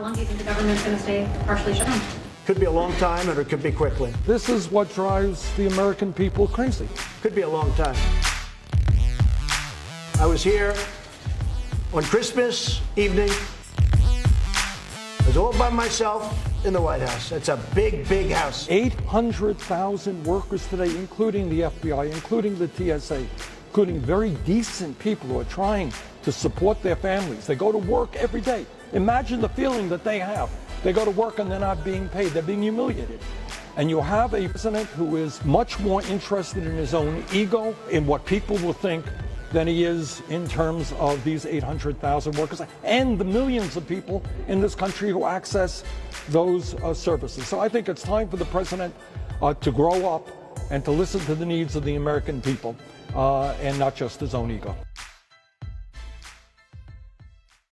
How long do you think the government's going to stay partially shut down? Could be a long time, or it could be quickly. This is what drives the American people crazy. Could be a long time. I was here on Christmas evening. I was all by myself in the White House. It's a big, big house. 800,000 workers today, including the FBI, including the TSA, including very decent people who are trying to support their families. They go to work every day. Imagine the feeling that they have. They go to work and they're not being paid, they're being humiliated. And you have a president who is much more interested in his own ego, in what people will think, than he is in terms of these 800,000 workers and the millions of people in this country who access those uh, services. So I think it's time for the president uh, to grow up and to listen to the needs of the American people uh, and not just his own ego.